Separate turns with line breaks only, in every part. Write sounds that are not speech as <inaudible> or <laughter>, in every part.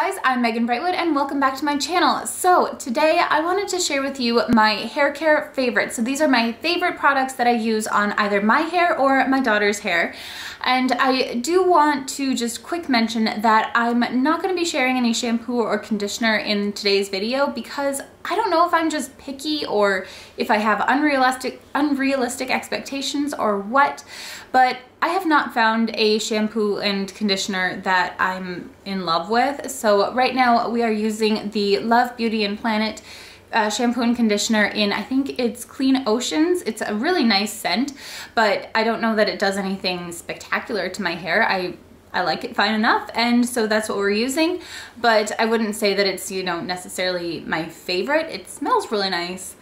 guys, I'm Megan Brightwood and welcome back to my channel. So today I wanted to share with you my hair care favorites. So these are my favorite products that I use on either my hair or my daughter's hair. And I do want to just quick mention that I'm not going to be sharing any shampoo or conditioner in today's video because I don't know if I'm just picky or if I have unrealistic unrealistic expectations or what, but I have not found a shampoo and conditioner that I'm in love with. So right now we are using the Love Beauty and Planet uh, shampoo and conditioner in, I think it's Clean Oceans. It's a really nice scent, but I don't know that it does anything spectacular to my hair. I I like it fine enough and so that's what we're using but I wouldn't say that it's you know necessarily my favorite it smells really nice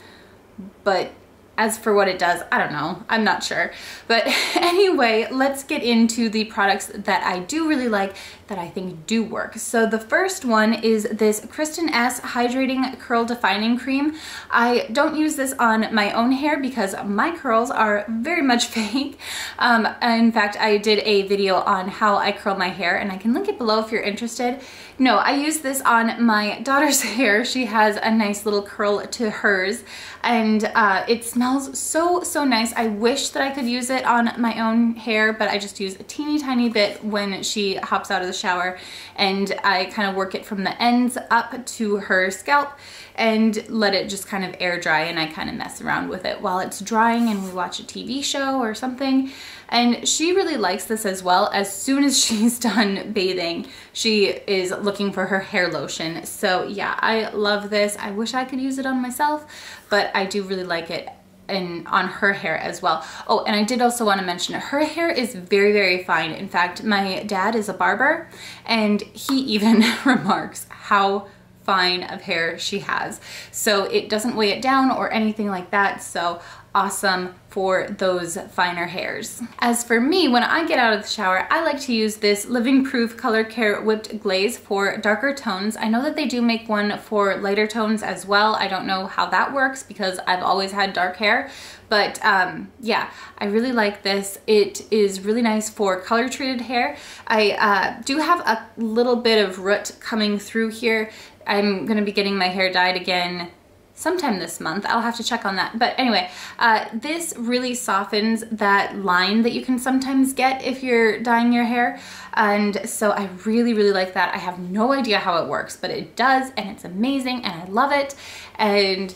but as for what it does, I don't know. I'm not sure. But <laughs> anyway, let's get into the products that I do really like that I think do work. So the first one is this Kristin Ess Hydrating Curl Defining Cream. I don't use this on my own hair because my curls are very much <laughs> fake. Um, in fact, I did a video on how I curl my hair and I can link it below if you're interested. No, I use this on my <laughs> daughter's hair. She has a nice little curl to hers and uh, it smells so, so nice. I wish that I could use it on my own hair, but I just use a teeny tiny bit when she hops out of the shower and I kind of work it from the ends up to her scalp and let it just kind of air dry and I kind of mess around with it while it's drying and we watch a TV show or something. And she really likes this as well. As soon as <laughs> she's done bathing, she is looking for her hair lotion. So yeah, I love this. I wish I could use it on myself, but I do really like it and on her hair as well. Oh, and I did also want to mention her hair is very, very fine. In fact, my dad is a barber and he <laughs> even remarks how fine of hair she has. So it doesn't weigh it down or anything like that. So awesome for those finer hairs. As for me, when I get out of the shower, I like to use this Living Proof Color Care Whipped Glaze for darker tones. I know that they do make one for lighter tones as well. I don't know how that works because I've always had dark hair, but um, yeah, I really like this. It is really nice for color treated hair. I uh, do have a little bit of root coming through here. I'm gonna be getting my hair dyed again sometime this month. I'll have to check on that. But anyway, uh, this really softens that line that you can sometimes get if you're dyeing your hair. And so I really, really like that. I have no idea how it works, but it does and it's amazing and I love it. And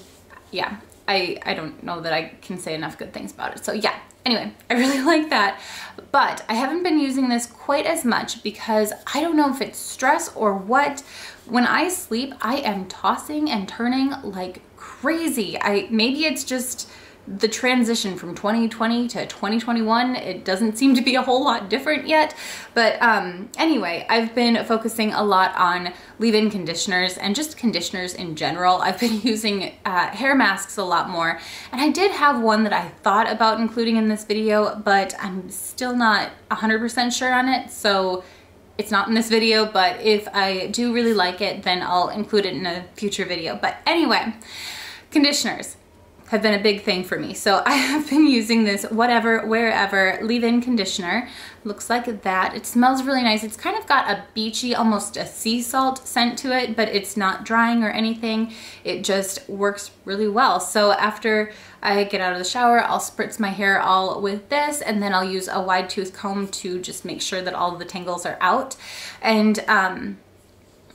yeah, I, I don't know that I can say enough good things about it. So yeah, anyway, <laughs> I really like that. But I haven't been using this quite as much because I don't know if it's stress or what. When I sleep, I am tossing and turning like crazy. I Maybe it's just the transition from 2020 to 2021 it doesn't seem to be a whole lot different yet. But um, anyway I've been focusing a lot on leave-in conditioners and just conditioners in general. I've been <laughs> using uh, hair masks a lot more. And I did have one that I thought about including in this video but I'm still not 100% sure on it. So it's not in this video, but if I do really like it, then I'll include it in a future video. But anyway, conditioners have been a big thing for me. So I <laughs> have been using this whatever, wherever leave-in conditioner. Looks like that. It smells really nice. It's kind of got a beachy, almost a sea salt scent to it, but it's not drying or anything. It just works really well. So after I get out of the shower, I'll spritz my hair all with this and then I'll use a wide tooth comb to just make sure that all the tangles are out. And um,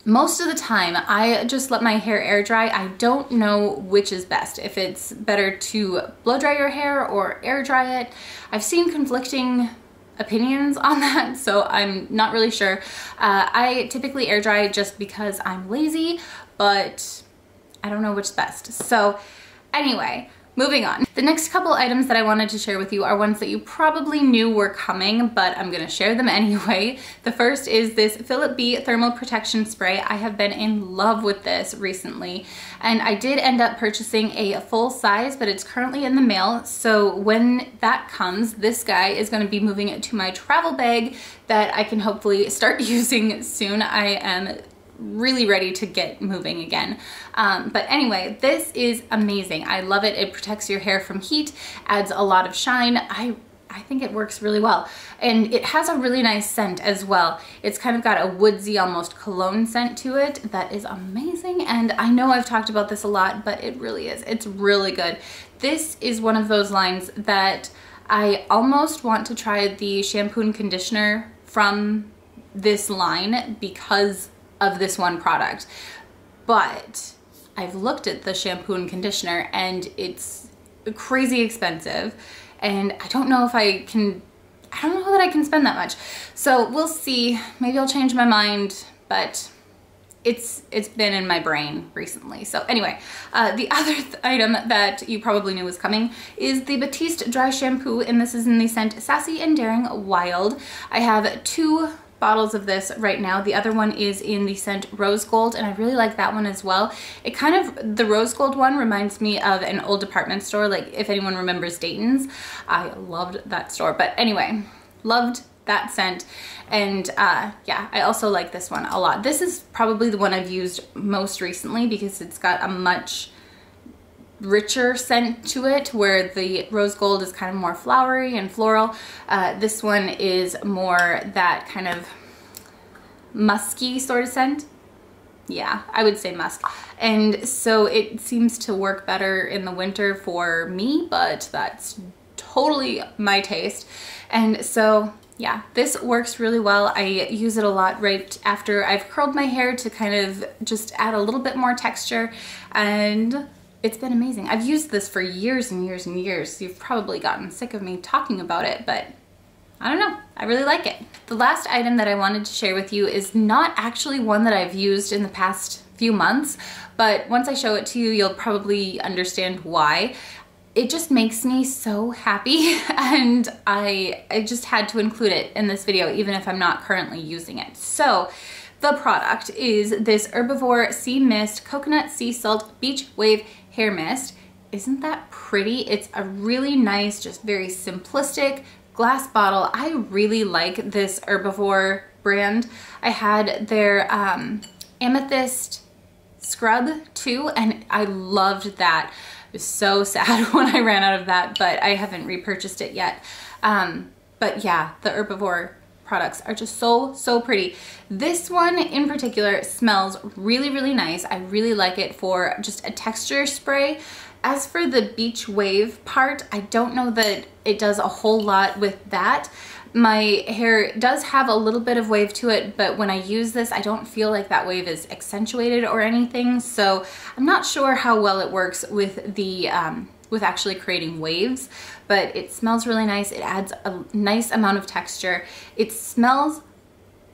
most of the time, I just let my hair air dry. I don't know which is best, if it's better to blow dry your hair or air dry it. I've seen conflicting opinions on that, <laughs> so I'm not really sure. Uh, I typically air dry just because I'm lazy, but I don't know which is best. So anyway, Moving on. The next couple items that I wanted to share with you are ones that you probably knew were coming, but I'm gonna share them <laughs> anyway. The first is this Philip B Thermal Protection Spray. I have been in love with this recently, and I did end up purchasing a full size, but it's currently in the mail, so when that comes, this guy is gonna be moving it to my travel bag that I can hopefully start <laughs> using soon. I am really ready to get moving again. Um, but anyway, this is amazing. I love it. It protects your hair from heat, adds a lot of shine. I I think it works really well. And it has a really nice scent as well. It's kind of got a woodsy, almost cologne scent to it that is amazing. And I know I've talked about this a lot, but it really is. It's really good. This is one of those lines that I almost want to try the shampoo and conditioner from this line because of this one product. But I've looked at the shampoo and conditioner and it's crazy expensive and I don't know if I can, I don't know that I can spend that much. So we'll see, maybe I'll change my mind, but it's it's been in my brain recently. So anyway, uh, the <laughs> other th item that you probably knew was coming is the Batiste Dry Shampoo, and this is in the scent Sassy and Daring Wild. I have two bottles of this right now. The other one is in the scent Rose Gold and I really like that one as well. It kind of, the Rose Gold one reminds me of an old department store, like if anyone remembers Dayton's. I loved that store, but anyway, loved that scent. And uh, yeah, I also like this one a lot. This is probably the one I've used most recently because it's got a much richer scent to it where the rose gold is kind of more flowery and floral. Uh, this one is more that kind of musky sort of scent. Yeah, I would say musk. And so it seems to work better in the winter for me, but that's totally my taste. And so yeah, this works really well. I use it a lot right after I've curled my hair to kind of just add a little bit more texture and it's been amazing. I've used this for years and years and years. You've probably gotten sick of me talking about it, but I don't know, I really like it. The last item that I wanted to share with you is not actually one that I've used in the past few months, but once I show it to you, you'll probably understand why. It just makes me so happy <laughs> and I, I just had to include it in this video even if I'm not currently using it. So the product is this Herbivore Sea Mist Coconut Sea Salt Beach Wave Hair Mist. Isn't that pretty? It's a really nice, just very simplistic glass bottle. I really like this Herbivore brand. I had their um, Amethyst scrub too, and I loved that. It was so <laughs> sad when I ran out of that, but I haven't repurchased it yet. Um, but yeah, the Herbivore products are just so, so pretty. This one in particular smells really, really nice. I really like it for just a texture spray. As for the beach wave part, I don't know that it does a whole lot with that. My hair does have a little bit of wave to it, but when I use this, I don't feel like that wave is accentuated or anything. So I'm not sure how well it works with the um, with actually creating waves, but it smells really nice. It adds a nice amount of texture. It smells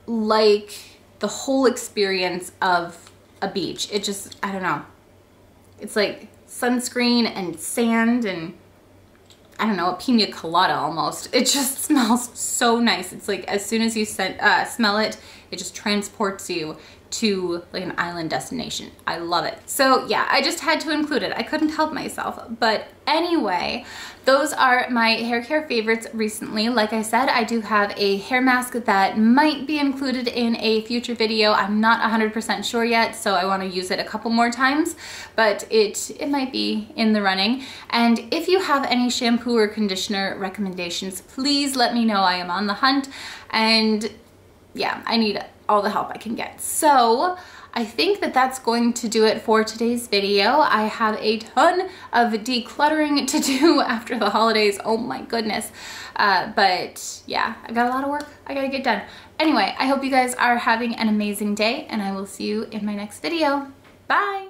like the whole experience of a beach. It just, I don't know. It's like sunscreen and sand and I don't know, a pina colada almost. It just <laughs> smells so nice. It's like as soon as you uh, smell it, it just transports you to like an island destination. I love it. So yeah, I just had to include it. I couldn't help myself. But anyway, those are my hair care favorites recently. Like I said, I do have a hair mask that might be included in a future video. I'm not 100% sure yet, so I wanna use it a couple more times, but it, it might be in the running. And if you have any shampoo or conditioner recommendations, please let me know. I am on the hunt and yeah, I need all the help I can get. So I think that that's going to do it for today's video. I have a ton of decluttering to do <laughs> after the holidays. Oh my goodness. Uh, but yeah, I've got a lot of work I gotta get done. Anyway, I hope you guys are having an amazing day and I will see you in my next video. Bye!